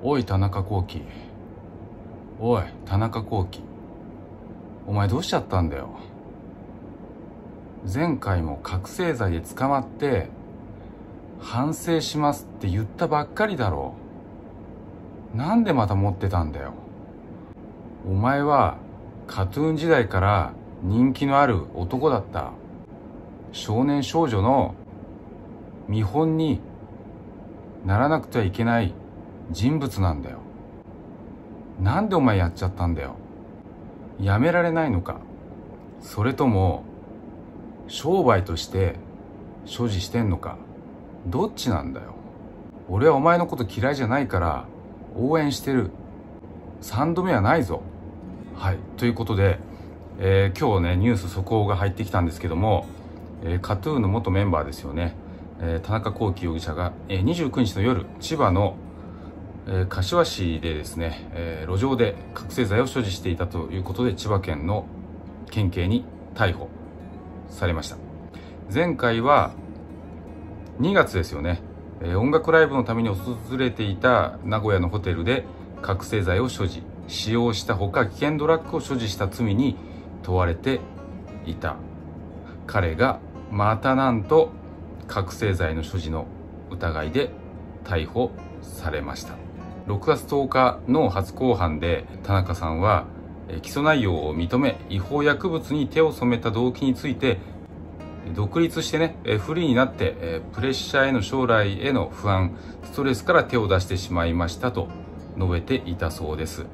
おい田中幸喜。おい田中幸喜。お前どうしちゃったんだよ。前回も覚醒剤で捕まって反省しますって言ったばっかりだろ。なんでまた持ってたんだよ。お前はカトゥーン時代から人気のある男だった。少年少女の見本にならなくてはいけない人物なんだよ。なんでお前やっちゃったんだよ。やめられないのか。それとも商売として所持してんのか。どっちなんだよ。俺はお前のこと嫌いじゃないから応援してる。3度目はないぞ。はい。ということで、えー、今日ねニュース速報が入ってきたんですけども、えー、カトゥーンの元メンバーですよね、えー、田中幸喜容疑者が、えー、29日の夜千葉の、え、柏市でですね、え、路上で覚醒剤を所持していたということで千葉県の県警に逮捕されました。前回は2月ですよね、え、音楽ライブのために訪れていた名古屋のホテルで覚醒剤を所持。使用したほか危険ドラッグを所持した罪に問われていた彼がまたなんと覚醒剤の所持の疑いで逮捕されました。6月10日の初公判で田中さんは起訴内容を認め違法薬物に手を染めた動機について独立してねフリーになってプレッシャーへの将来への不安ストレスから手を出してしまいましたと述べていたそうです。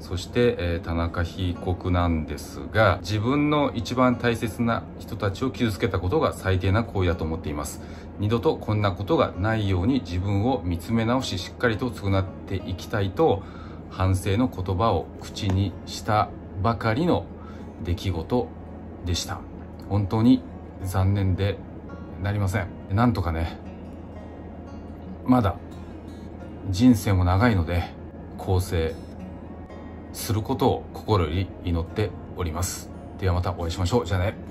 そして、えー、田中被告なんですが自分の一番大切な人たちを傷つけたことが最低な行為だと思っています。二度とこんなことがないように自分を見つめ直ししっかりと償っていきたいと反省の言葉を口にしたばかりの出来事でした。本当に残念でなりません。なんとかねまだ人生も長いので更生することを心より祈っております。ではまたお会いしましょう。じゃあね。